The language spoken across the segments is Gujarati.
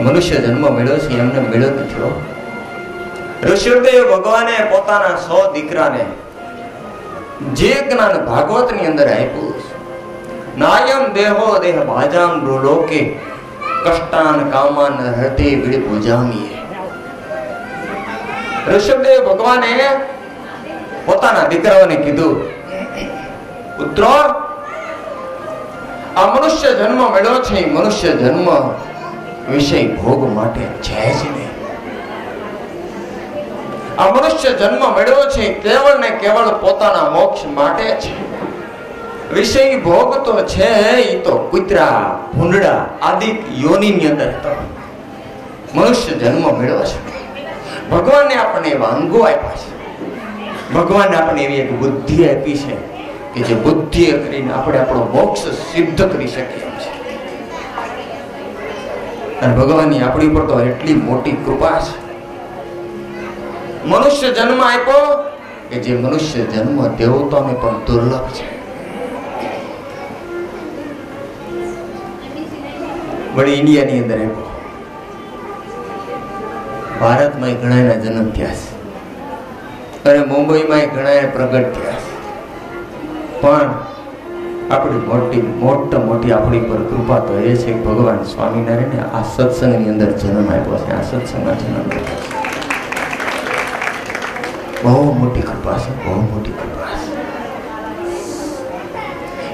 મનુષ્ય જન્મ મળ્યો છે, એમને મળ્યો નથી ઋષિદેવ ભગવાને પોતાના સો દીકરાને જે જ્ઞાન ભાગવતની અંદર આપ્યું નાયમ દેહો દેહ ભાજામ લોકે કષ્ટાન કામાન હૃદય વિડ પૂજામીએ ઋષભદેવ ભગવાને પોતાના દીકરાઓને કીધું, પુત્રો, આ મનુષ્ય જન્મ મળ્યો છે મનુષ્ય જન્મ વિષય ભોગ માટે છે જ નહીં. આ મનુષ્ય જન્મ મેળવ્યો છે કેવળ ને કેવળ પોતાના મોક્ષ માટે છે. વિષય ભોગ તો છે એ તો કુતરા, ભૂંડડા આદિ યોનિની અંદર હતો મનુષ્ય જન્મ મેળવ્યો છે. ભગવાને આપણને એવા અંગો આપ્યા છે. ભગવાને આપણને એવી એક બુદ્ધિ આપી છે કે જે બુદ્ધિ કરીને આપણે આપણો મોક્ષ સિદ્ધ કરી શકીએ. અને ભગવાનની આપણી ઉપર તો એટલી મોટી કૃપા છે. મનુષ્ય જન્મ આપ્યો કે જે મનુષ્ય જન્મ દેવતાને પણ દુર્લભ છે. વળી ઇન્ડિયાની અંદર આપ્યો ભારતમાં ઘણાના જન્મ થયા છે. અને મુંબઈમાં ઘણા પ્રગટ થયા છે. પણ આપણી મોટી, મોટા મોટી આપણી પર કૃપા તો એ છે ભગવાન સ્વામિનારાયણ આ સત્સંગની અંદર જન્મ આપ્યો છે, આ સત્સંગમાં જન્મ બહુ મોટી કૃપા છે, બહુ મોટી કૃપા છે.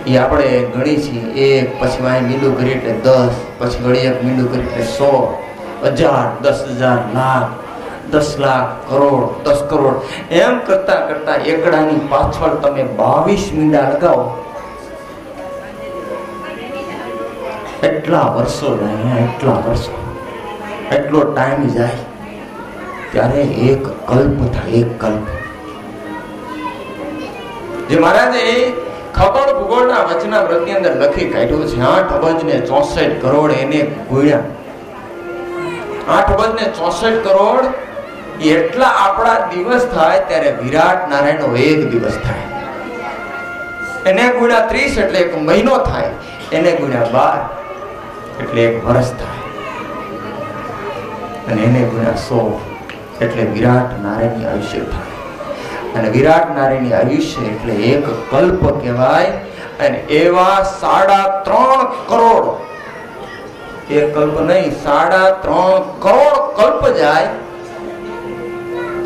એ આપણે ગણી છીએ, એક પછી વાય મીંડું કરી એટલે દસ, પછી વળી એક મીંડું કરી એટલે સો, હજાર, દસ હજાર, લાખ, દસ લાખ, કરોડ, દસ કરોડ. એમ કરતા કરતા એકડાની પાછળ તમે બાવીસ મીંડા લગાવો એટલા વર્ષો જાય એટલા વર્ષો. એટલો ટાઈમ જાય, ત્યારે એક કલ્પ થાય, એક કલ્પ. જે મહારાજે ખગોળ ભૂગોળના વચના વ્રતની અંદર લખી કાઢ્યું છે, આઠ અબજ ને ચોસઠ કરોડ એને ગુણ્યા આઠ અબજ ને ચોસઠ કરોડ એટલા આપણા દિવસ થાય ત્યારે વિરાટ નારાયણનો એક દિવસ થાય. એને ગુણ્યા ત્રીસ એટલે એક મહિનો થાય, એને ગુણ્યા બાર. એટલે એક વર્ષ થાય. અને એને ગુણ્યા સો એટલે વિરાટ નારાયણની આયુષ્ય થાય. અને વિરાટ નારાયણની આયુષ્ય એટલે એક કલ્પ કહેવાય અને એવા સાડા ત્રણ કરોડ. એક કલ્પ નહીં, સાડા ત્રણ કરોડ કલ્પ જાય.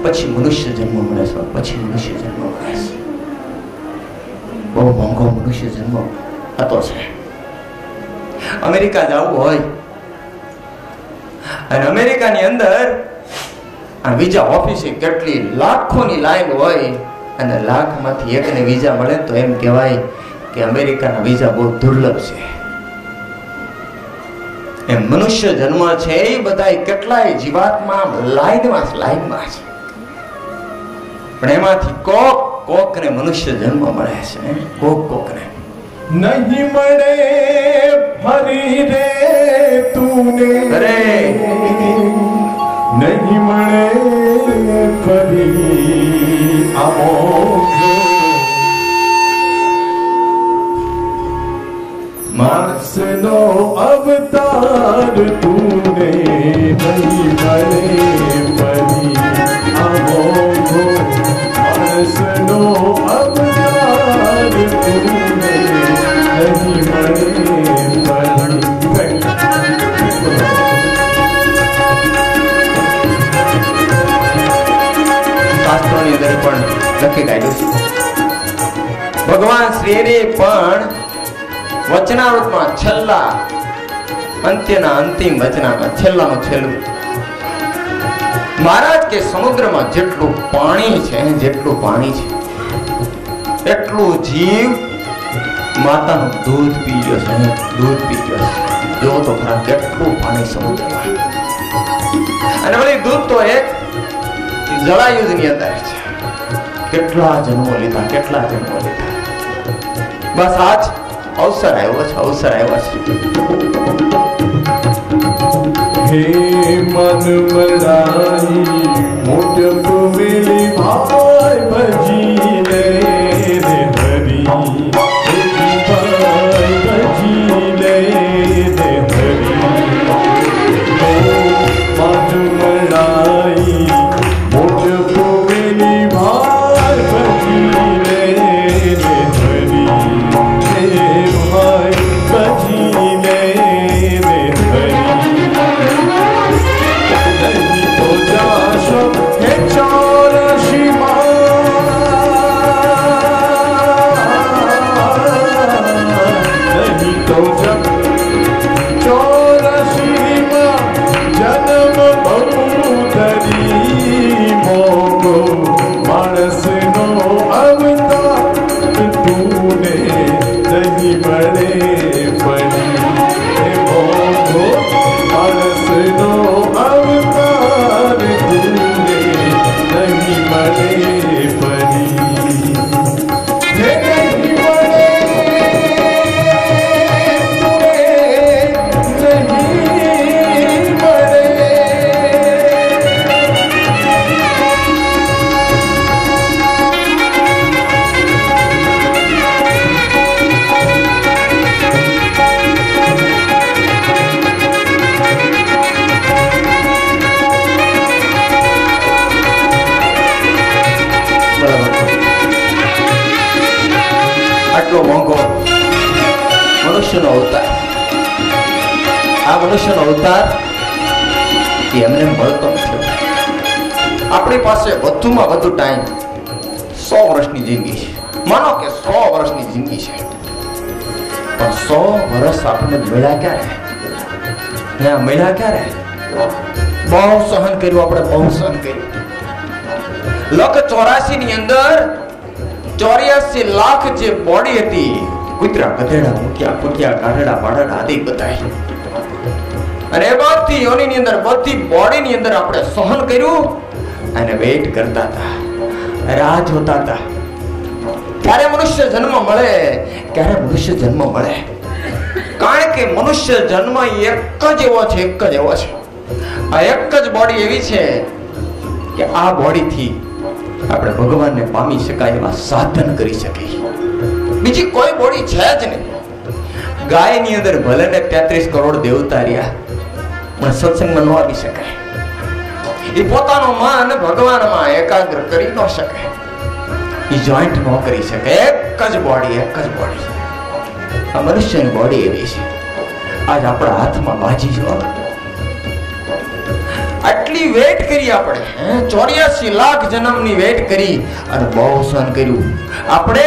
પછી મનુષ્ય જન્મ મળે છે. પછી મનુષ્ય જન્મ મળે છે. બહુ મોંઘો મનુષ્ય જન્મ હતો છે. અમેરિકા જવું હોય. અને અમેરિકાની અંદર વિઝા ઓફિસે કેટલી લાખોની લાઈન હોય અને લાખમાંથી એકને વિઝા મળે તો એમ કહેવાય કે અમેરિકાના વિઝા બહુ દુર્લભ છે. એમ મનુષ્ય જન્મ છે એ બધા કેટલાય જીવાત્મા લાઈનમાં લાઈનમાં છે પણ એમાંથી કોક કોકને મનુષ્ય જન્મ મળે છે, કોક કોકને. નહીં મળે ફરી રે તુને. રે નહીં મળે ફરી આમો માણસનો અવતાર તુને નહીં મળે ફરી આમો માણસનો અવતાર તુને ભગવાન શ્રીને પણ વચનાવૃતમાં છેલ્લા અંત્યના અંતિમ વચનામાં, છેલ્લામાં છેલ્લું. મહારાજ કે સમુદ્રમાં જેટલું પાણી છે, જેટલું પાણી છે, એટલું જીવ માતાનું દૂધ પી ગયો છે દૂધ પી ગયો જો તો ખરા કેટલું પાણી સમુદ્રમાં. અને વળી દૂધ તો એક જળાયુધની અંદર છે. કેટલા જન્મો લીધા, કેટલા જન્મો લીધા. બસ આજ અવસર આવ્યો છે, અવસર આવ્યો છે. હે મન મલાઈ મોટ પુમેલી ભાઈ ભજી વર્ષ આપણને મળ્યા ક્યારે? હે મળ્યા ક્યારે? બહુ સહન કર્યું, આપણે બહુ સહન કર્યું. લખ ચોરાસી ની અંદર ચોર્યાસી લાખ જે બોડી હતી, કુતરા ગધેડા, મૂક્યા કુટિયા કાઢડા પાડડા આદિ બધાય અને બધી યોની ની અંદર, બધી બોડી ની અંદર આપણે સહન કર્યું અને વેઇટ કરતા હતા, રાહ જોતા હતા. ક્યારે મનુષ્ય જન્મ મળે? ક્યારે મનુષ્ય જન્મ મળે? કારણ કે મનુષ્ય જન્મ એક જ એવો છે, એક જ એવો છે. આ એક જ બોડી એવી છે કે આ બોડીથી આપણે ભગવાનને પામી શકાય એવા સાધન કરી શકીએ. બીજી કોઈ બોડી છે જ નહીં. ગાયની અંદર ભલે ને તેત્રીસ કરોડ દેવતા રહ્યા, પણ સત્સંગમાં ન આવી શકાય. એ પોતાનો માન ભગવાનમાં એકાગ્ર કરી ન શકે એ જોઈન્ટ ન કરી શકે એક જ બોડી એક જ બોડી આ મનુષ્યની બોડી એવી છે. આજ આપણા હાથમાં બાજી જોવા આટલી વેટ કરી આપણે ચોર્યાસી લાખ જન્મની વેટ કરી અને બહુ સહન કર્યું. આપણે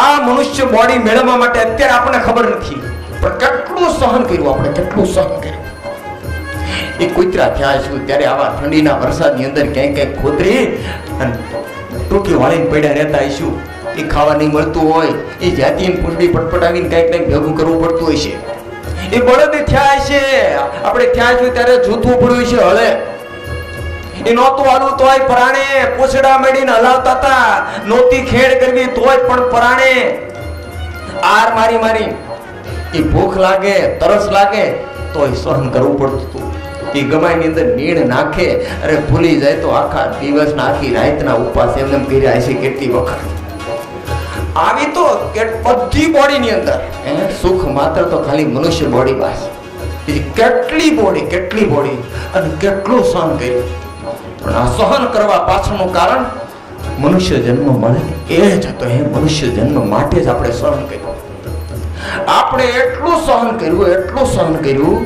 આ મનુષ્ય બોડી મેળવવા માટે અત્યારે આપણને ખબર નથી. પણ કેટલું સહન કર્યું આપણે, કેટલું સહન કર્યું. એ કુતરા થયા છું, ત્યારે આવા ઠંડીના વરસાદની અંદર ક્યાંય ક્યાંય ખોતરી અને ટૂંકી વાળીને પડ્યા રહેતા હશું એ ખાવા નહીં મળતું હોય, એ જાતિ કુંડળી પટપટાવીને કંઈક કંઈક ભેગું કરવું પડતું હોય છે. એ બળદ થયા છે. આપણે ત્યાં છું ત્યારે જૂથવું પડ્યું છે હળે. એ નહોતું હાલું તોય પરાણે પૂછડા મેળીને હલાવતા હતા. નહોતી ખેડ કરવી તોય પણ પરાણે. આર મારી મારી. એ ભૂખ લાગે, તરસ લાગે, તોય સહન કરવું પડતું. હતું એ ગમાઈની અંદર નીણ નાખે. અરે ભૂલી જાય તો આખા દિવસના, આખી રાતના ઉપવાસ એમને કર્યા છે કેટલી વખત. આવી તો કે બધી બોડીની અંદર. સુખ માત્ર તો ખાલી મનુષ્ય બોડી બસ કેટલી બોડી કેટલી બોડી અને કેટલું સહન કર્યું. પણ આ સહન કરવા પાછળનું કારણ મનુષ્ય જન્મ મળે એ જ હતો. એ મનુષ્ય જન્મ માટે જ આપણે સહન કર્યું. આપણે એટલું સહન કર્યું, એટલું સહન કર્યું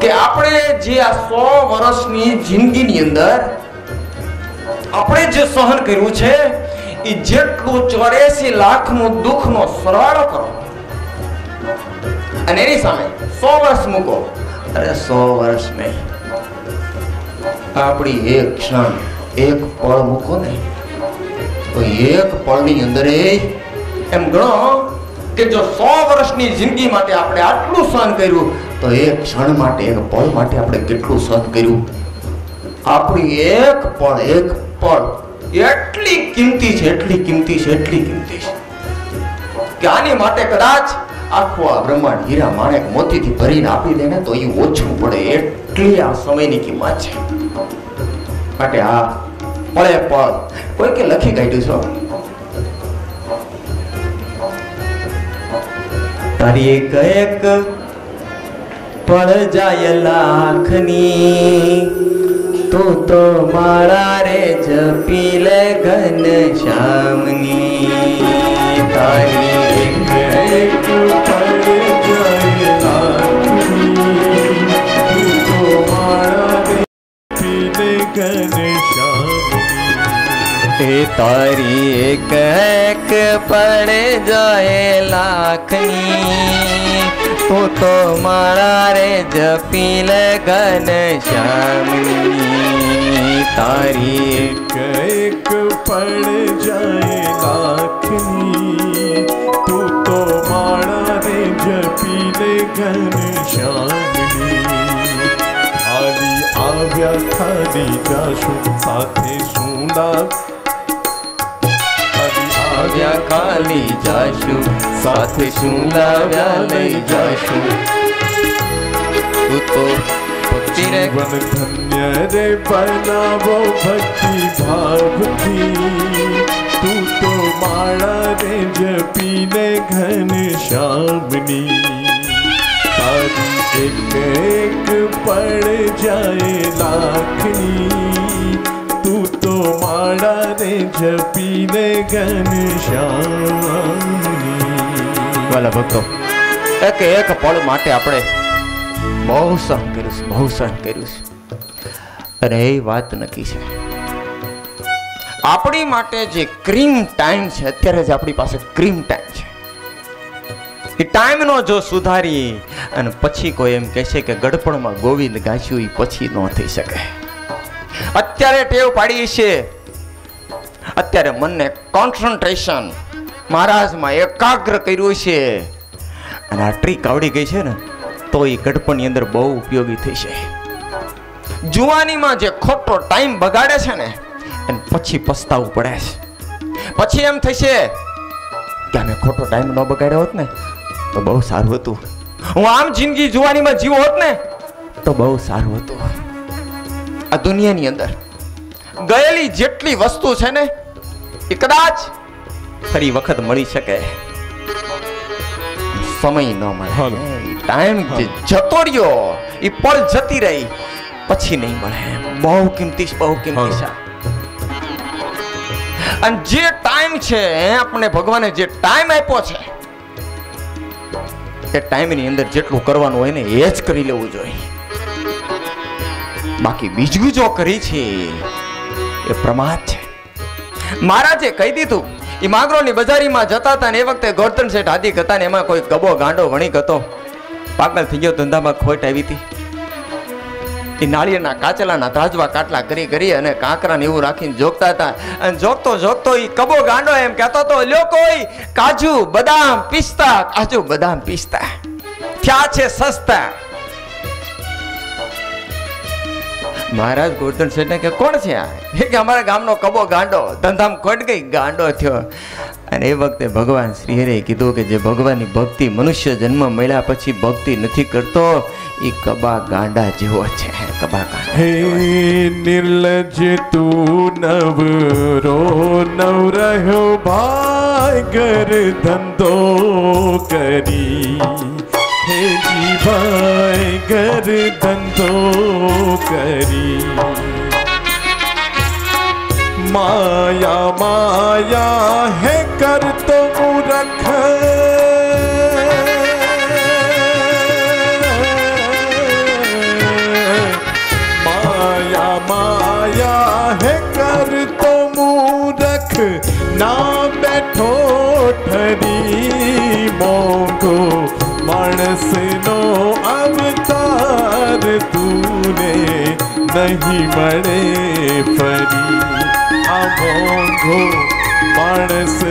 કે આપણે જે આ સો વર્ષની જિંદગીની અંદર આપણે જે સહન કર્યું છે જેટલું ચોર્યાસી લાખનું દુઃખનો સરવાળો કરો. અને એની સામે સો વર્ષ મૂકો. અરે સો વર્ષ નહીં. આપણી એક ક્ષણ એક પળ મૂકો ને, તો એક પળની અંદર એમ ગણો કે જો સો વર્ષની જિંદગી માટે આપણે આટલું સહન કર્યું, તો એક ક્ષણ માટે, એક પળ માટે આપણે કેટલું સહન કર્યું? આપણી એક પળ એક પળ એટલી કિંમતી છે, એટલી કિંમતી છે, એટલી કિંમતી છે. કે આની માટે કદાચ આખું આ બ્રહ્માંડ હીરા માણેક મોતીથી ભરીને આપી દે ને તો એ ઓછું પડે. એટલી આ સમયની કિંમત છે. માટે આ પળે પળ. કોઈ કે લખી કાઢ્યું છો? તારી એક એક પળ જાય લાખની. તું તો મારા રે જપી લે ઘન શ્યામની તારી. એ તારી એક પડે જાય લાખની તું તો મારા રે જપી લે ઘન શ્યામની તારી એક એક પડ જાય લાખની તું તો મારા રે જપીને આવી આવ્યા ખાલી જાશું, સાથે શું લાવ આવ્યા ખાલી જાશું સાથે શું લાવ્યા લઈ જાશું તું તો ભક્તિ રે જીવન ધન્ય રે બનાવો ભક્તિ ભાવથી તું તો માળા રે જપીને ઘન શ્યામની તારી એક એક પડ જાય લાખની તું તો માળા રે જપીને ઘન શ્યામની વાલા ભક્તો, એક એક પળ માટે આપણે બહુ સહન કર્યું છે, બહુ સહન કર્યું છે. અને એ વાત નક્કી છે. આપણી માટે જે ક્રીમ ટાઈમ છે, અત્યારે જ આપણી પાસે ક્રીમ ટાઈમ છે. એ ટાઈમનો જો સુધારી અને પછી કોઈ એમ કહે છે કે ગડપણમાં ગોવિંદ ગાચ્યું એ પછી ન થઈ શકે. અત્યારે ટેવ પાડી છે અત્યારે મનને કોન્સન્ટ્રેશન મહારાજમાં એકાગ્ર કર્યું છે. અને આ ટ્રીક આવડી ગઈ છે ને, તો એ ગડપણની અંદર બહુ ઉપયોગી થઈ છે. જુવાનીમાં જે ખોટો ટાઈમ બગાડે છે ને, એને પછી પસ્તાવું પડે છે. પછી એમ થશે કે અમે ખોટો ટાઈમ ન બગાડ્યો હોત ને, તો બહુ સારું હતું. હું આમ જિંદગી જુવાનીમાં જીવો હોત ને, તો બહુ સારું હતું. આ દુનિયાની અંદર ગયેલી જેટલી વસ્તુ છે ને એ કદાચ ફરી વખત મળી શકે. સમય ન મળે. ટાઈમ જે જતો રહ્યો એ પળ જતી રહી પછી નહીં મળે. બહુ કિંમતી છે, બહુ કિંમતી છે. અને જે ટાઈમ છે એ આપણે ભગવાને જે ટાઈમ આપ્યો છે એ ટાઈમની અંદર જેટલું કરવાનું હોય ને એ જ કરી લેવું જોઈએ. બાકી બીજું જો કરી છે એ પ્રમાદ છે. મહારાજે કહી દીધું એ માગરોની બજારીમાં જતા હતા ને એ વખતે ગોર્ધન શેઠ હાથી હતા ને એમાં કોઈ ગબો ગાંડો વણિક હતો. પાગલ થઈ ગયો, ધંધામાં ખોટ આવી હતી. એ નાળિયેરના કાચલાના ત્રાજવા કાટલા કરી કરી અને કાંકરાને એવું રાખીને જોગતા હતા. અને જોગતો જોગતો એ કબો ગાંડો એમ કહેતો તો લ્યો કોઈ, કાજુ, બદામ, પિસ્તા, કાજુ, બદામ, પિસ્તા. થયા છે સસ્તા. મહારાજ ગોર્ધન શેઠને કે કોણ છે આ? એ કે અમારા ગામનો કબો ગાંડો ધંધામ ખોટ ગઈ? ગાંડો થયો. અને એ વખતે ભગવાન શ્રી હરે કીધું કે જે ભગવાનની ભક્તિ મનુષ્ય જન્મ મળ્યા પછી ભક્તિ નથી કરતો એ કબા ગાંડા જેવો છે કબા ગાંડા હે નિર્લજ તું નવરો નવ રહ્યો ભાઈ ઘર ધંધો કરી. જી ભાઈ ઘર ધંધો કરી માયા માયા હે કરતો નહીં મળે ફરી. આ મોંઘો માણસનો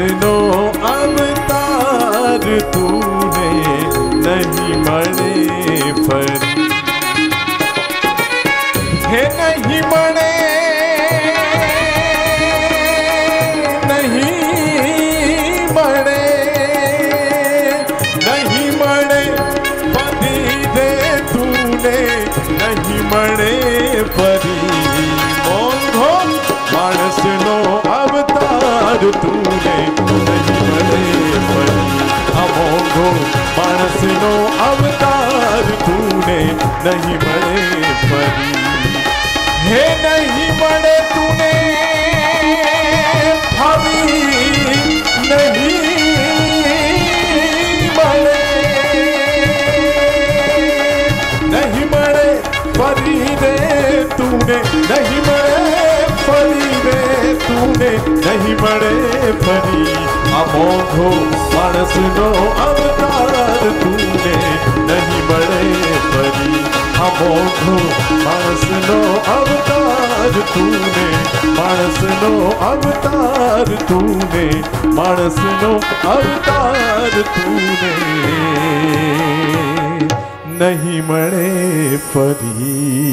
તુને નહીં મળે ફરી હે નહીં મળે તુને ફરી નહીં મળે નહીં મળે ફરી રે તુને નહીં મળે ફરી રે તુને નહીં મળે ફરી આ મોઘો માણસનો અવતાર તુને નહીં મળે ફરી આ મોઘો માણસનો અવતાર તુને માણસનો અવતાર તુને માણસનો અવતાર તુને નહીં મળે ફરી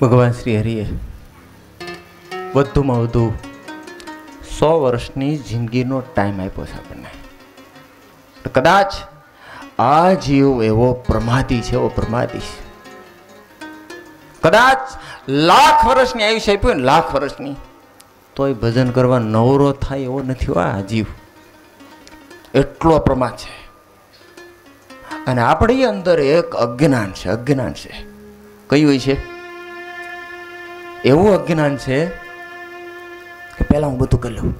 ભગવાન શ્રી હરિએ વધુમાં વધુ સો વર્ષની જિંદગીનો ટાઈમ આપ્યો છે આપણને. કદાચ આ જીવ એવો પ્રમાદી છે, એવો પ્રમાદી છે. કદાચ લાખ વર્ષની આયુષ્ય આપ્યું ને, લાખ વર્ષની, તોય ભજન કરવા નવરો થાય એવો નથી આ જીવ. એટલો પ્રમાદ છે. અને આપણી અંદર એક અજ્ઞાન છે અજ્ઞાન છે. કયું હોય છે? એવું અજ્ઞાન છે પહેલાં હું બધું કરી લઉં.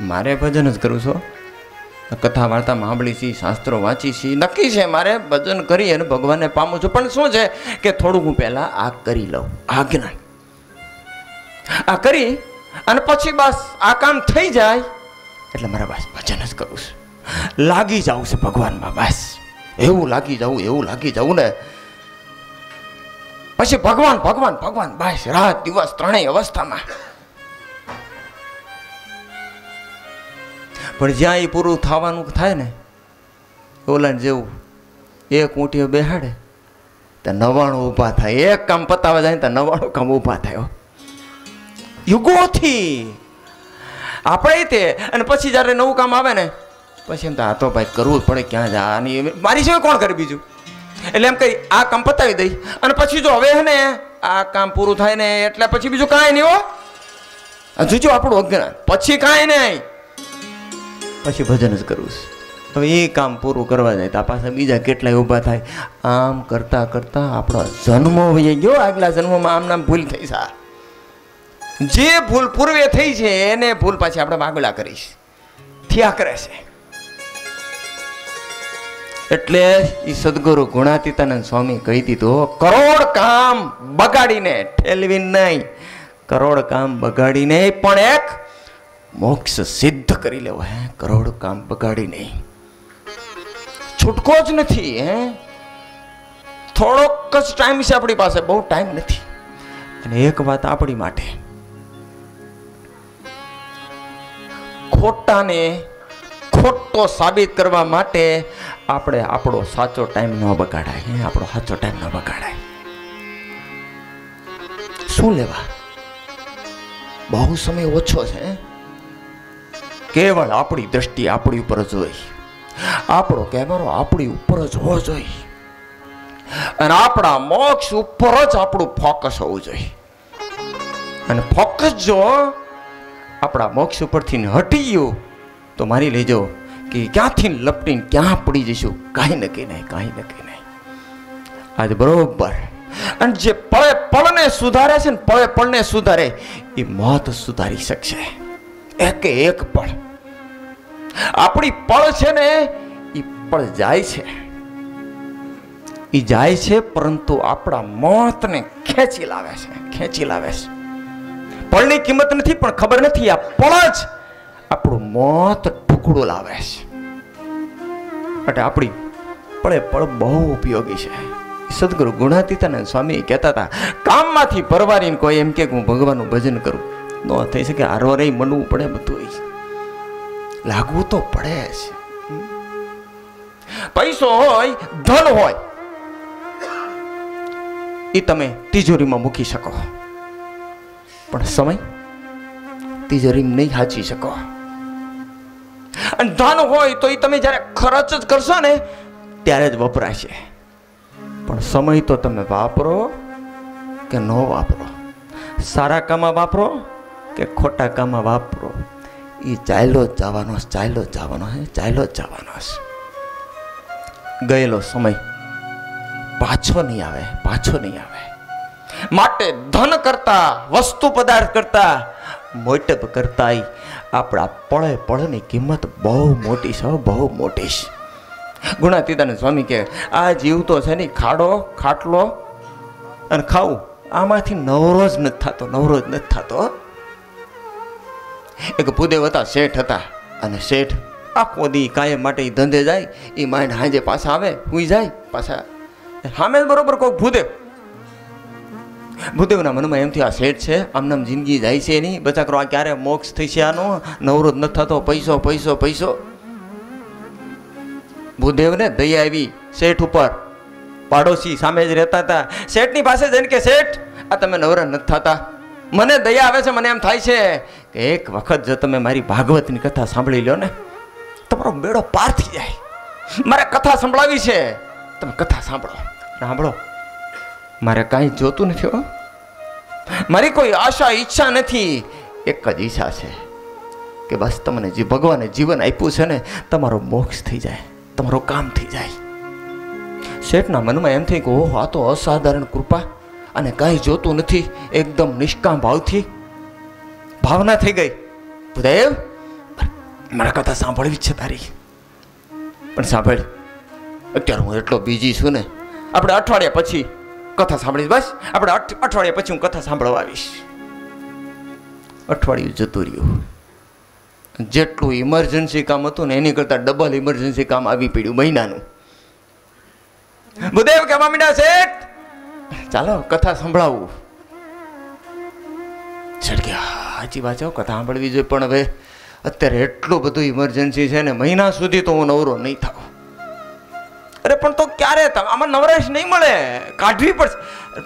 મારે ભજન જ કરું છો કથા વાર્તા સાંભળી છી, શાસ્ત્રો વાંચી છી, નક્કી છે મારે ભજન કરી અને ભગવાનને પામું છું. પણ શું છે કે થોડું હું પહેલાં આ કરી લઉં. આજ્ઞા આ કરી અને પછી બસ આ કામ થઈ જાય. એટલે મારે બસ ભજન જ કરવું છું. લાગી જવું છે ભગવાનમાં બસ. એવું લાગી જવું એવું લાગી જવું ને. પછી ભગવાન ભગવાન ભગવાન, બસ. રાત, દિવસ, ત્રણેય અવસ્થામાં. પણ જ્યાં એ પૂરું થવાનું થાય ને, ઓલાને જેવું, એક ઊંટીઓ બેહાડે તો નવાણું ઊભા થાય. એક કામ પતાવવા જાય તો નવાણું કામ ઊભા થાય. યુગોથી. આપણે તે, અને પછી જ્યારે નવું કામ આવે ને, પછી એમ તો આ તો ભાઈ કરવું જ પડે ક્યાં જા આની મારી સિવાય કોણ કરે બીજું? એટલે એમ કહી, આ કામ પતાવી દઈ. અને પછી જો હવે ને, આ કામ પૂરું થાય ને, એટલે પછી બીજું કાંઈ નહીં, હો. જોજો આપણું અજ્ઞાન. પછી કાંઈ નહીં. પછી ભજન જ કરવું છે. હવે એ કામ પૂરું કરવા જાય તો પાછા બીજા કેટલાય ઊભા થાય. આમ કરતાં કરતાં આપણો જન્મ વહી ગયો. આગલા જન્મમાં આમ નામ ભૂલ થઈ સા જે ભૂલ પૂર્વે થઈ છે, એને ભૂલ પાછી આપણે આગલા કરીશ. થયા કરે છે. એટલે એ સદગુરુ ગુણાતીતાનંદ સ્વામી કહી દીધું, કરોડ કામ બગાડીને ઠેલવી નહીં. કરોડ કામ બગાડીને પણ એક મોક્ષ સિદ્ધ કરી લેવો, હે? કરોડ કામ બગાડી નહીં. છૂટકો જ નથી, હે? થોડોક જ ટાઈમ છે આપણી પાસે, બહુ ટાઈમ નથી. અને એક વાત આપણી માટે. ખોટાને ખોટો સાબિત કરવા માટે આપણે આપણો સાચો ટાઈમ ન બગાડાય, હે? આપણો સાચો ટાઈમ ન બગાડાય. શું લેવા? બહુ સમય ઓછો છે? કેવળ આપણી દ્રષ્ટિ આપણી ઉપર જ હોય. આપણો કેમેરો આપણી ઉપર જ હોવો જોઈએ. અને આપણા મોક્ષ ઉપર જ આપણું ફોકસ હોવું જોઈએ. અને ફોકસ જો આપણા મોક્ષ ઉપરથી હટી ગયું, તો મારી લેજો કે ક્યાંથી લપટીને ક્યાં પડી જઈશું? કાંઈ નક્કી નહીં કાંઈ નક્કી નહીં આજ બરોબર. અને જે પળે પળને સુધારે છે ને, પળે પળને સુધારે, એ મોત સુધારી શકશે. એક એક પળ. આપણી પળ છે ને એ પળ જાય છે. એ જાય છે પરંતુ આપણા મોતને ખેંચી લાવે છે, ખેંચી લાવે છે. પળની કિંમત નથી, પણ ખબર નથી, આ પળ જ આપણું મોત ટુકડો લાવે છે. એટલે આપણી પળે પળ બહુ ઉપયોગી છે. સદગુરુ ગુણાતીતાનંદ સ્વામી કહેતા હતા, કામમાંથી પરવારીને કોઈ એમ કે હું ભગવાનનું ભજન કરું. ન થઈ શકે. હારવારે મનવું પડે બધું લાગવું તો પડે છે પૈસો હોય, ધન હોય એ તમે તિજોરીમાં મૂકી શકો. પણ સમય તિજોરીમાં નહીં સાચી શકો. અને ધન હોય તો એ તમે જ્યારે ખર્ચ જ કરશો ને, ત્યારે જ વપરાશે. પણ સમય તો તમે વાપરો કે ન વાપરો? સારા કામમાં વાપરો કે ખોટા કામમાં વાપરો. એ ચાલ્યો જ જવાનો છે, ચાલ્યો જ જવાનો છે ચાલ્યો જ જવાનો છે. ગયેલો સમય પાછો નહીં આવે પાછો નહીં આવે. માટે ધન કરતા વસ્તુ પદાર્થ કરતા મોટપ કરતા આપણા પળે પળની કિંમત બહુ મોટી છે બહુ મોટી છે. ગુણાતીતાને સ્વામી કે આ જીવ તો છે ને ખાડો ખાટલો અને ખાવું. આમાંથી નવરો જ નથી થતો નવરો જ નથી થતો એક ભૂદેવ હતા, શેઠ હતા. અને શેઠ આખો દી કાયમ માટે એ ધંધે જાય એ માઇન્ડ હાંજે પાછા આવે હુઈ જાય, પાછા. સામે બરોબર કોક ભૂદેવ. ભૂદેવના મનમાં એમથી આ શેઠ છે, આમનામ જિંદગી જાય છે નહીં. બચાકરો આ ક્યારે મોક્ષ થઈ છે આનો? નવરો જ નથી થતો, પૈસો પૈસો પૈસો. ભૂદેવને દયા આવી શેઠ ઉપર. પાડોશી સામે જ રહેતા હતા. શેઠની પાસે જઈને કે, શેઠ, આ તમે નવરા નથી થતા. મને દયા આવે છે, મને એમ થાય છે. કે એક વખત જો તમે મારી ભાગવતની કથા સાંભળી લો ને, તમારો મેળો પાર થઈ જાય. મારે કથા સંભળાવી છે. તમે કથા સાંભળો. સાંભળો. મારે કાંઈ જોતું નથી હો. મારી કોઈ આશા, ઈચ્છા નથી. એક જ ઈચ્છા છે કે બસ તમને જે ભગવાને જીવન આપ્યું છે ને, તમારો મોક્ષ થઈ જાય, તમારું કામ થઈ જાય. શેઠના મનમાં એમ થઈ કે ઓહો, આ તો અસાધારણ કૃપા. અને કાંઈ જોતું નથી, એકદમ નિષ્કામ ભાવથી. ભાવના થઈ ગઈ. ભૂદેવ મારા કથા સાંભળવી જ છે તારી પણ સાંભળ અત્યારે હું એટલો બીજી છું ને આપણે અઠવાડિયા પછી કથા સાંભળીશ. બસ આપણે અઠ- અઠવાડિયા પછી હું કથા સાંભળવા આવીશ. અઠવાડિયું જતું રહ્યું. જેટલું ઇમરજન્સી કામ હતું ને એની કરતાં ડબલ ઇમરજન્સી કામ આવી પડ્યું મહિનાનું. બુદેવ કે મામીના શેઠ? ચાલો કથા સંભળાવું. શેઠ "હા, સાચી વાત છે કથા સાંભળવી જોઈએ. પણ હવે અત્યારે એટલું બધું ઇમરજન્સી છે ને, મહિના સુધી તો હું નવરો નહીં થાઉં. અરે, પણ તો ક્યારે આમાં નવરાશ નહીં મળે. કાઢવી પડશે.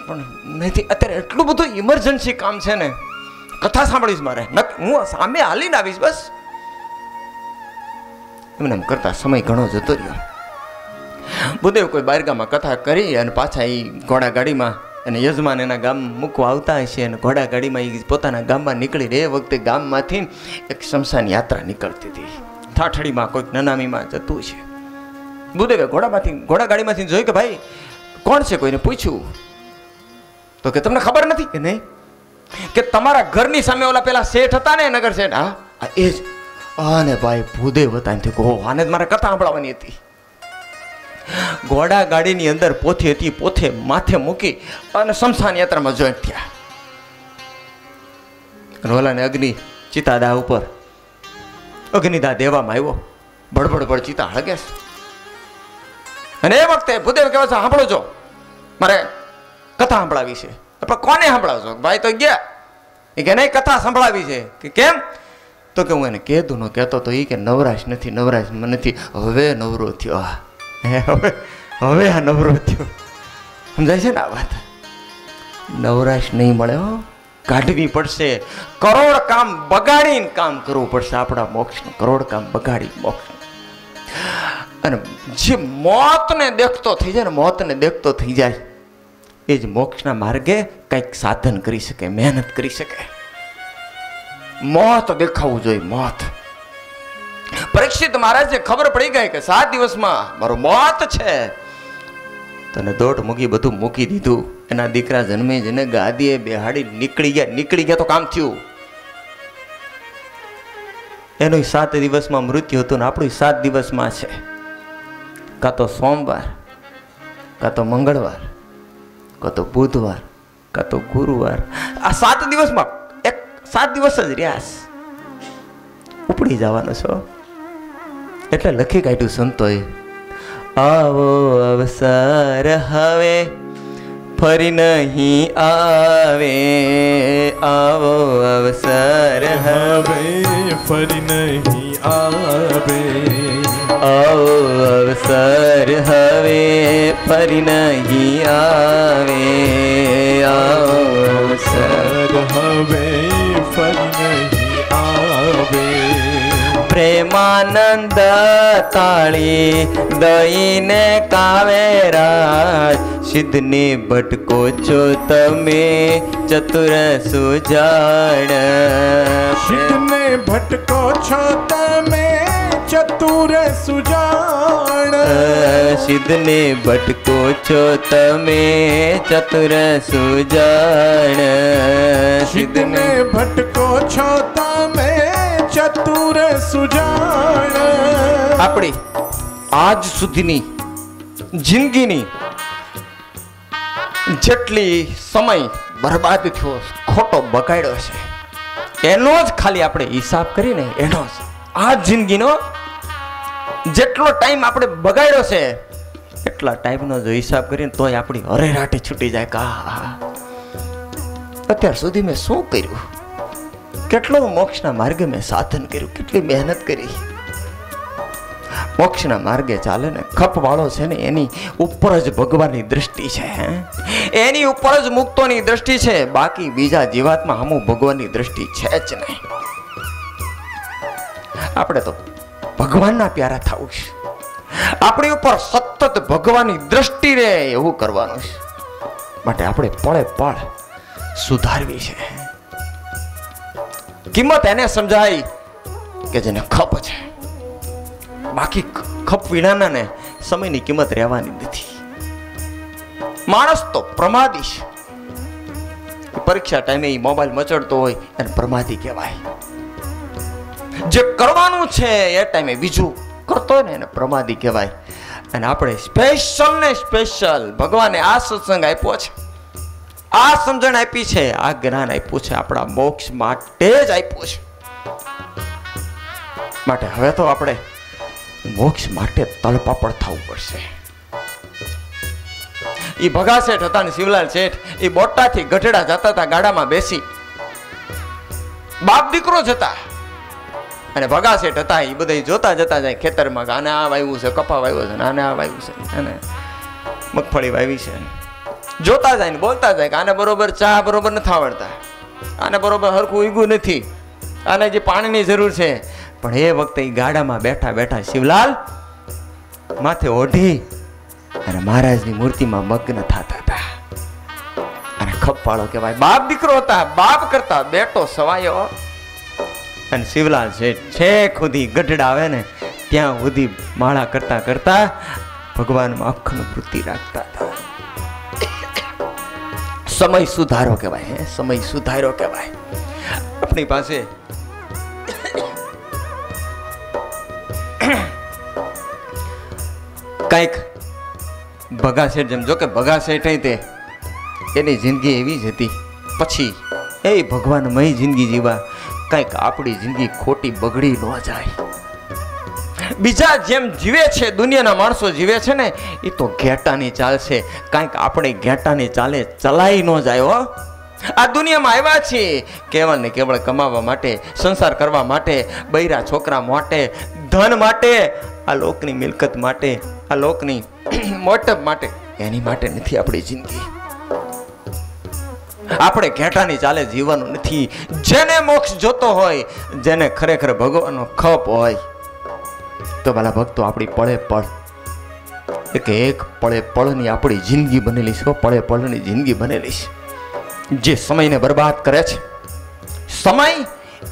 પણ નથી અત્યારે એટલું બધું ઇમરજન્સી કામ છે ને, કથા સાંભળીશ મારે. હું સામે હાલીને આવીશ બસ. એમને એમ કરતા સમય ઘણો જતો રહ્યો. બુદેવ કોઈ બારગામાં કથા કરી અને પાછા એ ઘોડા ગાડીમાં અને યજમાન એના ગામ મૂકવા આવતા હશે અને ઘોડા ગાડીમાં એ પોતાના ગામમાં નીકળી રહે વખતે ગામમાંથી એક શમશાન યાત્રા નીકળતી હતી. ઠાઠડીમાં કોઈક નનામીમાં જતું છે. બુદેવે ઘોડામાંથી, ઘોડા ગાડીમાંથી જોયું કે ભાઈ, કોણ છે કોઈને પૂછ્યું? તો કે તમને ખબર નથી કે નહીં? કે તમારા ઘરની સામે ઓલા પેલા શેઠ હતા ને નગર શેઠ? હા એ જ. અને ભાઈ ભૂદેવ હતા. એમથી કહો આને જ મારે કથા સાંભળવાની હતી. ઘોડા ગાડીની અંદર પોથી હતી, પોથે માથે મૂકી અને શમશાન યાત્રામાં જોઈન્ટ થયા. ઓલાને અગ્નિ ચિતાદા ઉપર, અગ્નિદા દેવામાં આવ્યો. બળ ચિતા હળગે અને એ વખતે ભૂદેવ કહેવા છે, સાંભળો છો મારે કથા સંભળાવી છે. પણ કોને સંભળાવશો? ભાઈ તો ગયા. એ કે નહીં, કથા સંભળાવી છે. કે કેમ? તો કે હું એને કહેતું ન કહેતો તો એ કે નવરાશ નથી નવરાશ નથી. હવે નવરો થયો. હે, હવે હવે આ નવરો થયો સમજાય છે ને આ વાત? નવરાશ નહીં મળે, હો. કાઢવી પડશે. કરોડ કામ બગાડીને કામ કરવું પડશે. આપણા મોક્ષનું કરોડ કામ બગાડી મોક્ષ અને જે મોતને દેખતો થઈ જાય ને, મોતને દેખતો થઈ જાય, એ જ મોક્ષના માર્ગે કંઈક સાધન કરી શકે, મહેનત કરી શકે. મોત દેખાવું જોઈએ, મોત. પરીક્ષિત મહારાજને ખબર પડી ગઈ કે સાત દિવસમાં મારું મોત છે. તને દોઢ મૂકી બધું મૂકી દીધું. એના દીકરા જન્મે જને ગાદીએ બેહાડી નીકળી ગયા. નીકળી ગયા તો કામ થયું. એનું સાત દિવસમાં મૃત્યુ હતું ને આપણું સાત દિવસમાં છે. કાં તો સોમવાર, કાં તો મંગળવાર, કાં તો બુધવાર, કાં તો ગુરુવાર. આ સાત દિવસમાં એક સાત દિવસ જ રહ્યા ઉપડી જવાનો છો. એટલે લખી કાઢ્યું સંતોએ. આવો અવસર હવે ફરી નહીં આવે. આવો અવસર હવે ફરી નહીં આવે. આવો અવસર હવે ફરી નહીં આવે. આવો અવસર સર હવે પ્રેમાનંદ તાળી દઈને કાવેરા સિદ્ધને ભટકો છો તમે ચતુર સુજાણ શિવને ભટકો છો તમે ચતુર સુજાણ સિદ્ધને ભટકો છો તમે ચતુર સુજાણ શિવને ભટકો છો તમે ચતુર સુજાણ. આપણી આજ સુધીની જિંદગીની જેટલી સમય બરબાદ થયો, ખોટો બગાડ્યો છે, એનો જ ખાલી આપણે હિસાબ કરીને એનો જ. આ જિંદગીનો જેટલો ટાઈમ આપણે બગાડ્યો છે, એટલા ટાઈમનો જો હિસાબ કરીને તોય આપણી હરેરાટી છૂટી જાય કા અત્યાર સુધી મેં શું કર્યું? કેટલો મોક્ષના માર્ગે મેં સાધન કર્યું, કેટલી મહેનત કરી. મોક્ષના માર્ગે ચાલે ને ખપ વાળો છે ને, એની ઉપર જ ભગવાનની દ્રષ્ટિ છે? એની ઉપર જ મુક્તોની દ્રષ્ટિ છે, બાકી બીજા જીવાતમાં હમુ ભગવાનની દ્રષ્ટિ છે જ નહીં. આપણે તો ભગવાનના પ્યારા થવું છે. આપણી ઉપર સતત ભગવાનની દ્રષ્ટિ રહે એવું કરવાનું છે. માટે આપણે પળે પળ સુધારવી છે. કિંમત એને સમજાય કે જેને ખપ છે. બાકી ખપ વિનાના ને સમયની કિંમત રહેવાની નથી. માણસ તો પ્રમાદી છે. પરીક્ષા ટાઈમે એ મોબાઈલ મચડતો હોય એને પ્રમાદી કહેવાય. જે કરવાનું છે એ ટાઈમે બીજું કરતો હોય ને એને પ્રમાદી કહેવાય. અને આપણે સ્પેશિયલ ને સ્પેશિયલ ભગવાને આ સત્સંગ આપ્યો છે. આ સમજણ આપી છે, આ જ્ઞાન આપ્યું છે, આપણા મોક્ષ માટે જ આપ્યું છે. માટે હવે તો આપણે મોક્ષ માટે તલપાપડ થવું પડશે. એ ભગા શેઠ હતા ને શિવલાલ શેઠ એ બોટાથી ગઢડા જતા હતા, ગાડામાં બેસી. બાપ દીકરો જતા અને ભગા શેઠ હતા એ બધા જોતા જતા જાય ખેતરમાં આને આ વાવ્યું છે કપા વાવ્યો છે આને આ વાવ્યું છે આને મગફળી વાવી છે જોતા જાય ને બોલતા જાય કે આને બરોબર ચા બરોબર નથી આવડતા. આને બરોબર હરખું ઉગ્યું નથી. આને જે પાણીની જરૂર છે. પણ એ વખતે એ ગાડામાં બેઠા બેઠા શિવલાલ માથે ઓઢી અને મહારાજની મૂર્તિમાં મગ્ન થતા હતા. અને ખપ્પાળો કહેવાય, બાપ દીકરો હતા, બાપ કરતા બેટો સવાયો. અને શિવલાલ શેઠ છેક સુધી ગઢડા આવે ને, ત્યાં સુધી માળા કરતા કરતા ભગવાનમાં અખંડ વૃત્તિ રાખતા હતા. સમય સુધારો કહેવાય, હે? સમય સુધારો કહેવાય. આપણી પાસે કંઈક ભગા શેઠ જેમ, જો કે ભગા શેઠ તે, એની જિંદગી એવી જ હતી. પછી એ ભગવાનમય જિંદગી જીવા કંઈક આપણી જિંદગી ખોટી બગડી ન જાય. બીજા જેમ જીવે છે, દુનિયાના માણસો જીવે છે ને એ તો ઘેટાની ચાલશે કાંઈક આપણે ઘેટાની ચાલે ચલાઈ ન જાય હો. આ દુનિયામાં આવ્યા છીએ. કેવળ ને કેવળ કમાવા માટે, સંસાર કરવા માટે, બૈરા છોકરા માટે, ધન માટે, આ લોકની મિલકત માટે, આ લોકની મોટપ માટે, એની માટે નથી આપણી જિંદગી. આપણે ઘેટાની ચાલે જીવવાનું નથી. જેને મોક્ષ જોતો હોય, જેને ખરેખર ભગવાનનો ખપ હોય તો પેલા ભક્તો આપણી પળે પળ. એક એક પળે પળની આપણી જિંદગી બનેલી છે પળે પળની જિંદગી બનેલી છે. જે સમયને બરબાદ કરે છે સમય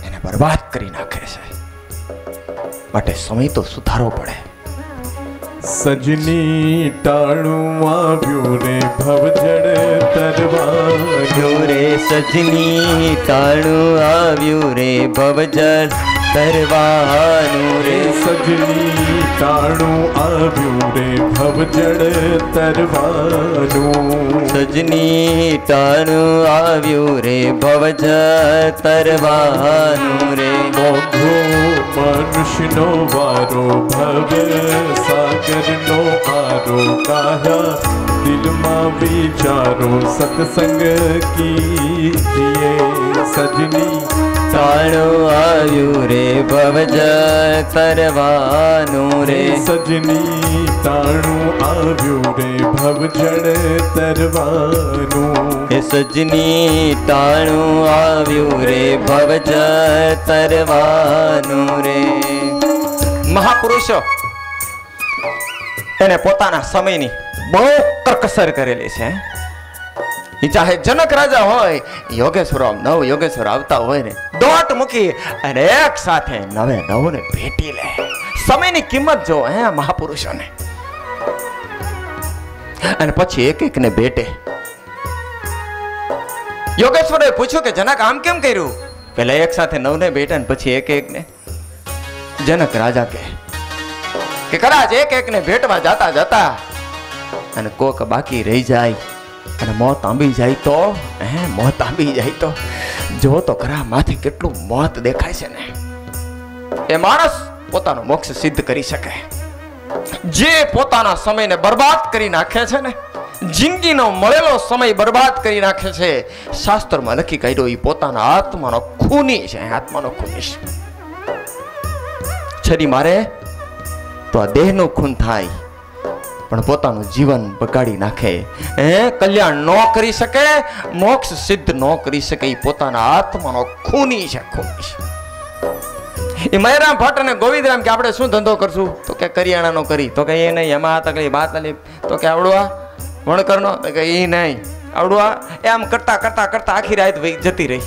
એને બરબાદ કરી નાખે છે. માટે સમય તો સુધારવો પડે. સજની ટાણું આવ્યું રે ભવજડ તરવા. રે સજની ટાણું આવ્યું રે ભવજળ रवानु सजनी ताणो आ्ये भवजड तरवानु। सजनी तारु आव रे भवज तरवानु रेष नो भारो भव आरो दिल दिलमा विचारो सत्सङ्गी सजनी કીજીએ આવ્યું રે ભવજળ તરવાનું રે. સજની તાણું આવ્યું રે ભવજળ તરવાનું. એ સજની તાણું આવ્યું રે ભવજળ તરવાનું રે. મહાપુરુષો એને પોતાના સમયની બહુ કરકસર કરેલી છે. ચાહે જનક રાજા હોય યોગેશ્વર નવ યોગેશ્વર આવતા હોય ને, દોટ મૂકી અને એક સાથે નવે નવને ભેટી લે. સમયની કિંમત જો, હે મહાપુરુષોને. અને પછી એક એક ને ભેટે. યોગેશ્વરે પૂછ્યું કે, જનક, આમ કેમ કર્યું? પેલા એક સાથે નવ ને ભેટે ને પછી એક એક ને જનક રાજા કે કે કદાચ એક એક ને ભેટવા જાતા જતા અને કોક બાકી રહી જાય. અને મોત આંબી જાય તો? હે મોત આંબી જાય તો? જો તો ખરા માથે કેટલું મોત દેખાય છે ને, એ માણસ પોતાનો મોક્ષ સિદ્ધ કરી શકે. જે પોતાના સમયને બરબાદ કરી નાખે છે ને, જિંદગીનો મળેલો સમય બરબાદ કરી નાખે છે, શાસ્ત્રમાં લખી કાઢ્યો એ પોતાના આત્માનો ખૂની છે આત્માનો ખૂની છે છરી મારે, તો આ દેહનું ખૂન થાય. પણ પોતાનું જીવન બગાડી નાખે. હે, કલ્યાણ ન કરી શકે, મોક્ષ સિદ્ધ ન કરી શકે એ પોતાના આત્માનો ખૂની છે ખૂની છે. એ મયરામ ભટ્ટ અને ગોવિંદરામ કે આપણે શું ધંધો કરશું? તો કે કરિયાણાનો કરી. તો કે એ નહીં, એમાં તકલીફ આ તકલીફ તો કે આવડવા? વણકરનો? તો કે એ નહીં. આવડવા? એમ કરતા કરતા કરતા આખી રાત જતી રહી.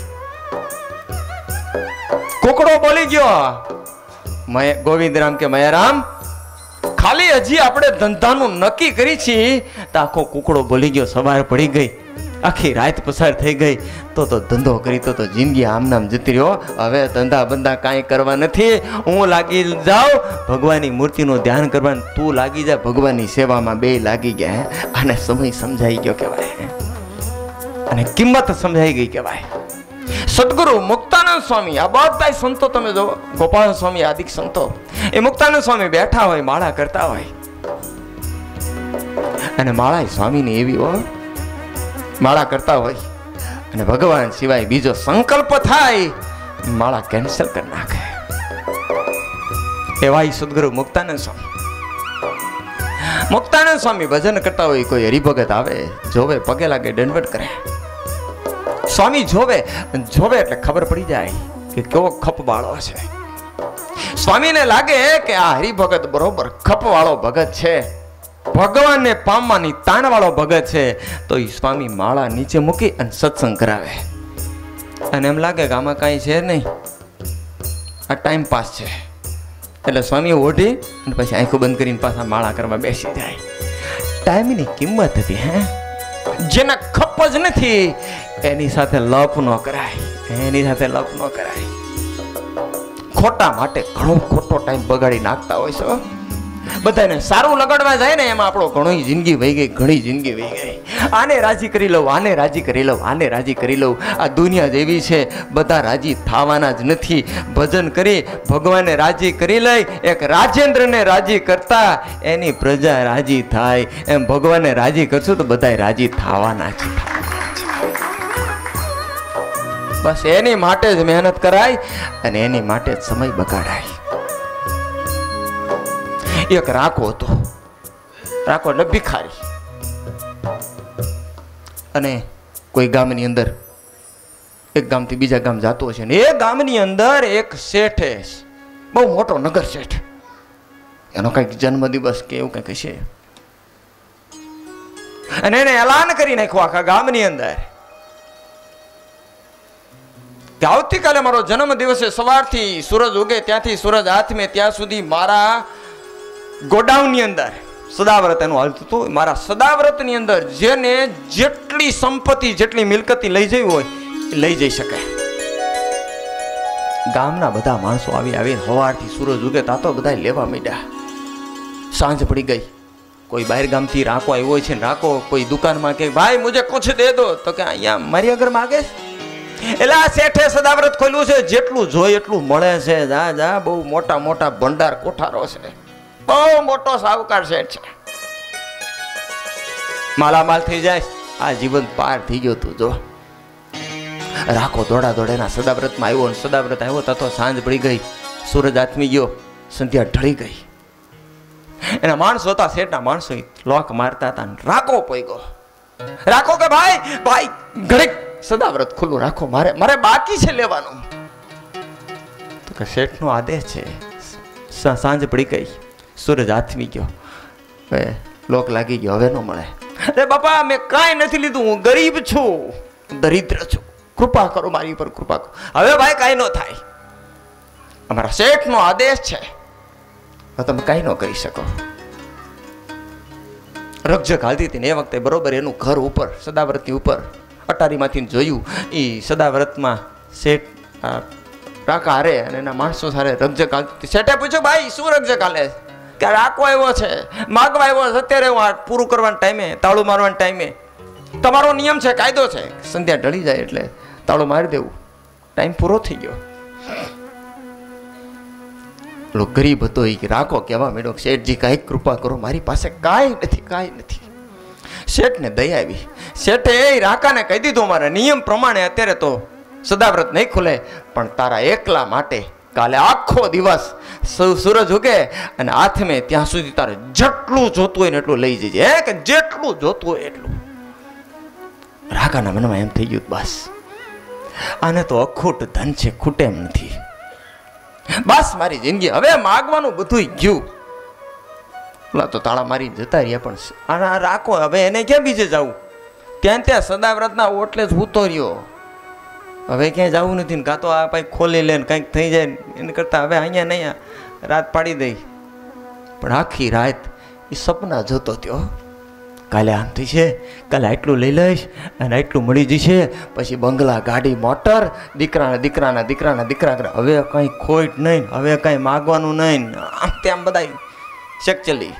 કુકડો બોલી ગયો. ગોવિંદરામ કે મયારામ ખાલી હજી આપણે ધંધાનું નક્કી કરી છીએ, તો આખો કુકડો બોલી ગયો, સવાર પડી ગઈ, આખી રાત પસાર થઈ ગઈ. તો તો ધંધો કરી, તો તો જિંદગી આમ નામ જતી રહ્યો. હવે ધંધા બંધા કાંઈ કરવા નથી. હું લાગી જાઉં, ભગવાનની મૂર્તિનું ધ્યાન કરવાનું. તું લાગી જા, ભગવાનની સેવામાં બે લાગી ગયા? અને સમય સમજાઈ ગયો કહેવાય. અને કિંમત સમજાઈ ગઈ કહેવાય. સદગુરુ મુક્તાનંદ સ્વામી, આ બધા સંતો તમે જો, ગોપાલ સ્વામી આદિક સંતો, એ મુક્તાનંદ સ્વામી બેઠા હોય, માળા કરતા હોય. અને માળા સ્વામીની એવી હોય માળા કરતા હોય. અને ભગવાન સિવાય બીજો સંકલ્પ થાય, માળા કેન્સલ કરી નાખે. એવા સદગુરુ મુક્તાનંદ સ્વામી. મુક્તાનંદ સ્વામી ભજન કરતા હોય, કોઈ હરિભગત આવે, જોવે, પગે લાગે દંડવટ કરે. સ્વામી જોવે જોવે એટલે ખબર પડી જાય કે કેવો ખપ વાળો છે. સ્વામીને લાગે કે આ હરિભગત બરોબર ખપ વાળો ભગત છે. ભગવાનને પામવાની તાણ વાળો ભગત છે. તો એ સ્વામી માળા નીચે મૂકી અને સત્સંગ કરાવે. અને એમ લાગે કે આમાં કાંઈ છે નહીં. આ ટાઈમ પાસ છે. એટલે સ્વામી ઓઢી અને પછી આંખો બંધ કરીને પાછા માળા કરવા બેસી જાય. ટાઈમની કિંમત હતી, હે? જેના જ નથી. એની સાથે લપ ન કરાય. એની સાથે લપ ન કરાય. ખોટા માટે ઘણો ખોટો ટાઈમ બગાડી નાખતા હોય છો બધાને સારું લગાડવા જાય ને એમાં આપણો ઘણી જિંદગી વહી ગઈ, ઘણી જિંદગી વહી ગઈ. આને રાજી કરી લઉં, આને રાજી કરી લઉં, આને રાજી કરી લઉં. આ દુનિયા જેવી છે, બધા રાજી થવાના જ નથી. ભજન કરી, ભગવાનને રાજી કરી લઈ, એક રાજેન્દ્રને રાજી કરતા એની પ્રજા રાજી થાય. એમ ભગવાનને રાજી કરશું તો બધા રાજી થવાના છે બસ એની માટે જ મહેનત કરાય અને એની માટે જ સમય બગાડાય. એક રાખો હતો. રાખો એટલે ભિખારી. અને કોઈ ગામની અંદર, એક ગામથી બીજા ગામ જતો છે ને, એ ગામની અંદર એક શેઠે બહુ મોટો નગર શેઠ. એનો કંઈક જન્મદિવસ કે એવું કંઈક છે અને એને એલાન કરી નાખ્યું આખા ગામની અંદર. કે આવતીકાલે મારો જન્મ દિવસે સવારથી સૂરજ ઉગે, ત્યાંથી સૂરજ હાથમે ત્યાં સુધી મારા ગોડાઉનની અંદર સદાવ્રત એનું હાલતું હતું. મારા સદાવ્રતની અંદર જેને જેટલી સંપત્તિ, જેટલી મિલકતી લઈ જઈ હોય, એ લઈ જઈ શકે. ગામના બધા માણસો આવી આવી સવારથી સૂરજ ઉગે, તા બધા લેવા માંડ્યા. સાંજ પડી ગઈ. કોઈ બહાર ગામથી રાંકો આવ્યો છે ને કોઈ દુકાનમાં કે ભાઈ મુજે કુછ દે દો, તો કે અહીંયા મારી આગળ માગે? એટલે આ શેઠે સદાવ્રત ખોલ્યું છે, જેટલું જોઈ એટલું મળે છે. જા જા, બહુ મોટા મોટા ભંડાર કોઠારો છે. બહુ મોટો સાવકાર શેઠ છે. માલામાલ થઈ જાય. આ જીવન પાર થઈ ગયો તું જો. રાખો દોડા દોડેના સદાવ્રતમાં આવ્યો અને સદાવ્રત આવ્યો તો સાંજ પડી ગઈ. સૂરજ આથમી ગયો, સંધ્યા ઢળી ગઈ. એના માણસો હતા, શેઠના માણસો લોક મારતા હતા રાખો પોઈગો રાખો કે ભાઈ ભાઈ, ઘડીક સદાવ્રત ખુલ્લું રાખો, મારે મારે બાકી છે લેવાનું. તો કે શેઠનો આદેશ છે. સાંજ પડી ગઈ. સૂરજ હાથમી ગયો. હવે લોક લાગી ગયો હવે ન મળે. અરે બાપા મેં કાંઈ નથી લીધું હું ગરીબ છું. દરિદ્ર છું. કૃપા કરો મારી ઉપર કૃપા કરો. હવે ભાઈ કાંઈ ન થાય. અમારા શેઠનો આદેશ છે. તમે કાંઈ ન કરી શકો. રક્ષક હાલતી હતી ને એ વખતે બરોબર એનું ઘર ઉપર સદાવ્રતની ઉપર અટારીમાંથી જોયું એ સદાવ્રતમાં શેઠ આ રાકા હારે અને એના માણસો સારે રક્ષક હાલતી શેઠે પૂછ્યું ભાઈ શું રક્ષક હાલે? કે રાખવા આવ્યો છે, માગવા આવ્યો છે, અત્યારે હું પૂરું કરવાના ટાઈમે, તાળું મારવાના ટાઈમે. તમારો નિયમ છે, કાયદો છે. સંધ્યા ઢળી જાય એટલે તાળું મારી દેવું. ટાઈમ પૂરો થઈ ગયો. પેલો ગરીબ હતો એ રાખો કહેવા મેળો શેઠજી કાંઈક કૃપા કરો, મારી પાસે કાંઈ નથી કાંઈ નથી. શેઠને દયા આવી. શેઠે એ રાકાને કહી દીધું, મારા નિયમ પ્રમાણે અત્યારે તો સદાવ્રત નહીં ખુલે, પણ તારા એકલા માટે કાલે આખો દિવસ સૂરજ ઉગે અને હાથમે ત્યાં સુધી તારે જેટલું જોતું હોય ને એટલું લઈ જજે, હે? કે જેટલું જોતું હોય એટલું. રાકાના મનમાં એમ થઈ ગયું બસ. આને તો અખૂટ ધન છે, ખૂટે એમ નથી. બસ મારી જિંદગી. હવે માગવાનું બધું ગયું. ઓલા તો તાળા મારી જતા રહ્યા પણ આના રાખો, હવે એને ક્યાં બીજે જવું? ત્યાં ત્યાં સદાવ્રતના ઓટલે જ ઉતો રહ્યો. હવે ક્યાંય જવું નથી ને કાં તો આ ભાઈ ખોલી લે ને કંઈક થઈ જાય એને કરતાં હવે અહીંયા નહીં રાત પાડી દઈ. પણ આખી રાત એ સપના જોતો થયો. કાલે આમ થઈ છે, કાલે આટલું લઈ લઈશ અને આટલું મળી જશે. પછી બંગલા, ગાડી, મોટર, દીકરાના દીકરાના દીકરાના દીકરા હવે કંઈ ખોટ નહીં હવે કંઈ માગવાનું નહીં આમ તેમ બધા શેક ચલી.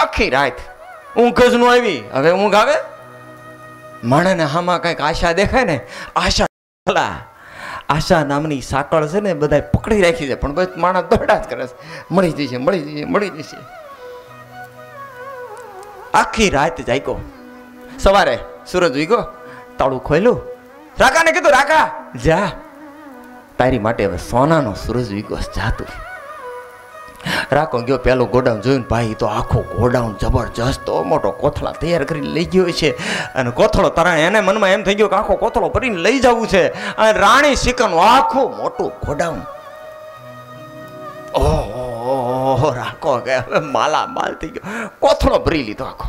આખી રાત ઊંઘ જ નું આવી. હવે ઊંઘ આવે? માણસને હામાં કંઈક આશા દેખાય ને, આશા ભલા. આશા નામની સાંકળ છે ને બધા પકડી રાખી છે પણ માણસ દોડા જ કરે છે. મળી જશે મળી જશે મળી જશે. આખી રાત જાગ્યો. સવારે સૂરજ ઉગ્યો તાળું ખોલ્યું. રાકાને કીધું રાકા જા. તારી માટે હવે સોનાનો સૂરજ ઉગ્યો છે, જા તું રાખો ગયો પેલું ગોડાઉન જોયું ભાઈ તો આખું ગોડાઉન જબરજસ્ત મોટો કોથળા તૈયાર કરીને લઈ ગયો છે. અને કોથળો તરા એને મનમાં એમ થઈ ગયો કે આખો કોથળો ભરીને લઈ જવું છે. અને રાણી સિકરનું આખું મોટું ગોડાઉન. ઓહો રાખો કે હવે માલા માલ થઈ ગયો. કોથળો ભરી લીધો આખો.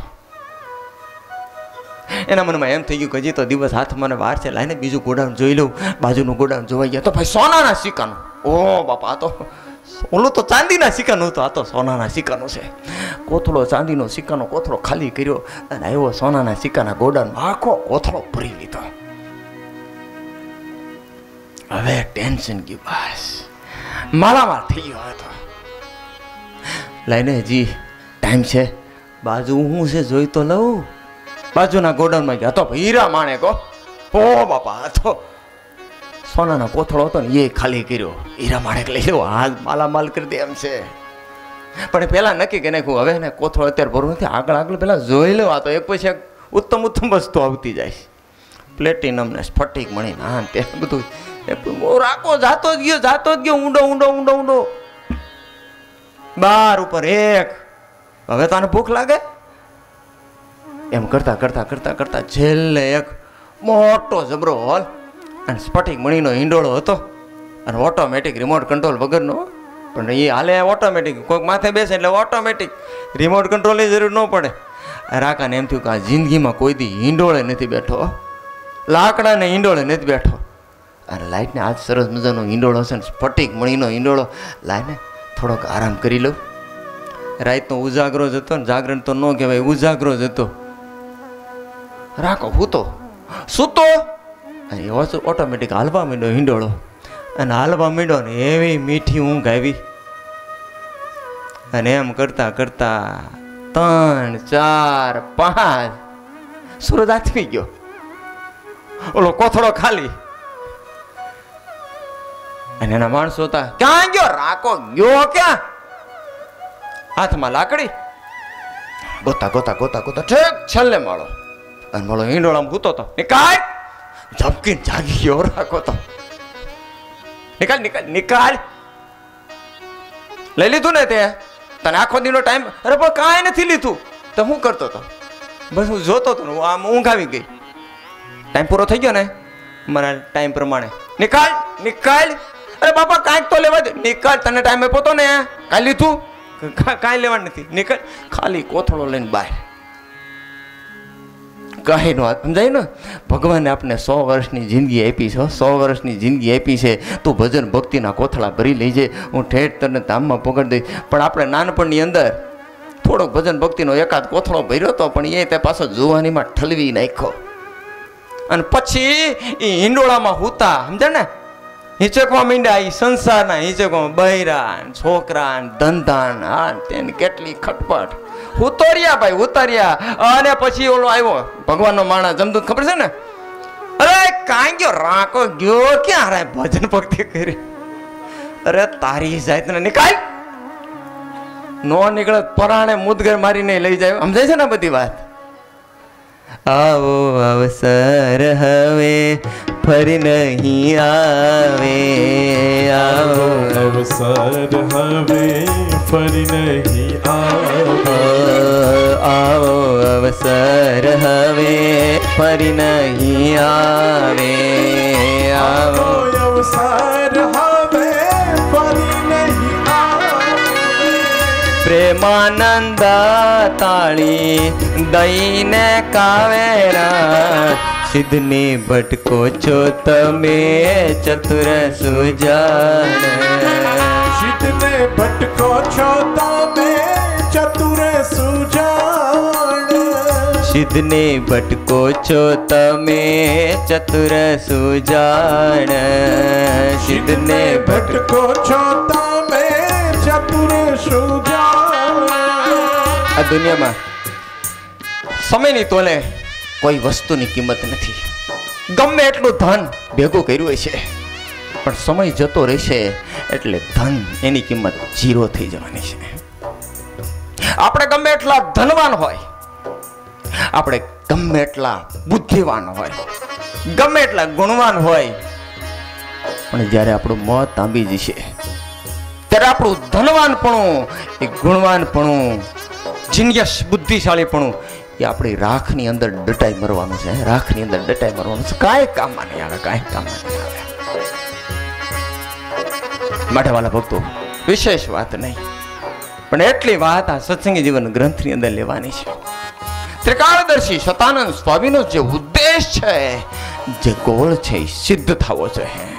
એના મનમાં એમ થઈ ગયું કે હજી તો દિવસ હાથ મને વાર છે, લાઈને બીજું ગોડાઉન જોઈ લઉં. બાજુનું ગોડાઉન જોવાઈ ગયા. તો ભાઈ સોનાના સિક્કાનું ઓ બાપા તો ઓલું તો ચાંદીના સિક્કાનું હતું, આ તો સોનાના સિક્કાનો છે. કોથળો ચાંદીનો સિક્કાનો કોથળો ખાલી કર્યો અને આવ્યો સોનાના સિક્કાના ગોડાઉનમાં આખો કોથળો ભરી લીધો. હવે ટેન્શન ગયું, બસ. માળામાળ થઈ ગયો હતો લઈને જી ટાઈમ છે. બાજુ હું છે જોઈ તો લઉં. બાજુના ગોડાઉનમાં ગયા તો હીરા માણે કો. ઓ બાપા, આ તો સોનાનો કોથળો હતો ને એ ખાલી કર્યો. હીરા માણેક લઈ લેવો. હાલ માલામાલ કરી દે એમ છે. પણ પેલા નક્કી કે નાખું હવે ને કોથળો અત્યારે ભરવું નથી. આગળ આગળ પેલા જોઈ લો, આ તો એક પછી એક ઉત્તમ ઉત્તમ વસ્તુ આવતી જાય. પ્લેટિનમ ને સ્ફટિક મળી ના તે બધું. રાખો, જાતો જ ગયો, જાતો જ ગયો. ઊંડો ઊંડો ઊંડો ઊંડો. બાર ઉપર એક. હવે તને ભૂખ લાગે? એમ કરતા કરતા કરતા કરતા છેલ્લે એક મોટો જબરો, હોલ. અને સ્ફટિક મણીનો હિંડોળો હતો. અને ઓટોમેટિક રિમોટ કંટ્રોલ વગરનો પણ એ હાલે ઓટોમેટિક કોઈક માથે બેસે એટલે ઓટોમેટિક રિમોટ કંટ્રોલની જરૂર ન પડે. રાકાને એમ થયું કે આ જિંદગીમાં કોઈ દી હિંડોળે નથી બેઠો લાકડાને હિંડોળે નથી બેઠો. અને લાઈટને આજ સરસ મજાનો હિંડોળો છે ને સ્ફટિક મણીનો હિંડોળો. લાઈને થોડોક આરામ કરી લઉં. રાતનો ઉજાગરો જ હતો ને જાગરણ તો ન કહેવાય, ઉજાગરો જ હતો. રાખો હૂતો સૂતો? અને એવો તો ઓટોમેટિક હાલવા માંડ્યો હિંડોળો. અને હાલવા માંડ્યો ને એવી મીઠી ઊંઘ આવી. અને એમ કરતા કરતા ત્રણ, ચાર, પાંચ, સૂરજ આથમી ગયો. ઓલો કોથળો ખાલી. અને એના માણસો હતા, ક્યાં ગયો? રાકો ગયો ક્યાં? હાથમાં લાકડી. ગોતા ગોતા ગોતા ગોતા, ઠેક, છેલ્લે માળો. અને માળો ઈંડોળામાં ભૂતો તો નિકાલ ઝપકીને જાગી ગયો રાખો તો નિકાલ નિકાલ નિકાલ લઈ લીધું ને તે તને આખો દીનો ટાઈમ અરે પણ કાંઈ નથી લીધું તો હું કરતો હતો બસ હું જોતો હતો હું આમ ઊંઘ આવી ગઈ ટાઈમ પૂરો થઈ ગયો ને મારા ટાઈમ પ્રમાણે નિકાલ નિકાલ અરે બાપા કાંઈક તો લેવા દે નિકાલ તને ટાઈમે આપ્યો તો ને કાંઈ લીધું કાંઈ લેવાનું નથી નિકાલ ખાલી કોથળો લઈને બહાર કહે નો સમજાય ને? ભગવાને આપણે સો વર્ષની જિંદગી આપી છે, હો. સો વર્ષની જિંદગી આપી છે. તું ભજન ભક્તિના કોથળા ભરી લેજે. હું ઠેઠ તને ધામમાં પકડી દઈશ. પણ આપણે નાનપણની અંદર થોડોક ભજન ભક્તિનો એકાદ કોથળો ભર્યો હતો પણ એ તે પાછો જુવાનીમાં ઠલવી નાખ્યો. અને પછી એ હિંડોળામાં હૂતા સમજે ને? હિંચકવા મીંડા એ સંસારના હિંચકવામાં બૈરા છોકરા ધંધા ને તેને કેટલી ખટપટ. ઉતર્યા ભાઈ, ઉતર્યા. અને પછી ઓલો આવ્યો. ભગવાનનો માણસ જમદૂત, ખબર છે ને? અરે કાંઈ ગયો રાકો ગયો, ક્યાં રે ભજન ભક્તિ કરી? અરે, તારી જાતને નિકાલ. નો નીકળે, પરાણે મુદગર મારીને લઈ જાય. સમજાય છે ને બધી વાત? આવો અવસર હવે ફરી નહીં આવે. આવો અવસર હવે ફરી નહીં આવે. આવો અવસર હવે ફરી નહીં આવે આવો અવસર પ્રેમાનંદ તાળી દઈને કાવેરા. સિદ્ધને ભટકો છો તમે ચતુર સુજાણ. સિદ્ધને ભટકો છો તમે ચતુર સુજાણ. સિદ્ધને ભટકો છો તમે ચતુર સુજાણ. સિદ્ધને ભટકો ભટકો છો દુનિયામાં. સમયની તોલે કોઈ વસ્તુની કિંમત નથી. ગમે એટલું ધન ભેગું કર્યું છે, પણ સમય જતો રહેશે એટલે ધન એની કિંમત ઝીરો થઈ જવાની છે. આપણે ગમે એટલા ધનવાન હોય, આપણે ગમે એટલા બુદ્ધિવાન હોય, ગમે એટલા ગુણવાન હોય, પણ જ્યારે આપણું મોત આંબી જશે, ત્યારે આપણું ધનવાનપણું એ ગુણવાનપણું જીનિયસ બુદ્ધિશાળીપણું. એ આપણી રાખની અંદર ડટાઈ મરવાનું છે રાખની અંદર ડટાઈ મરવાનું છે. કાંઈ કામમાં નહીં આવે, કાંઈ કામમાં નહીં આવે. માટે ભક્તો, વિશેષ વાત નહીં. પણ એટલી વાત આ સત્સંગી જીવન ગ્રંથની અંદર લેવાની છે. ત્રિકાળદર્શી સતાનંદ સ્વામીનો જે ઉદ્દેશ છે, જે ગોળ છે સિદ્ધ થવો જોઈએ.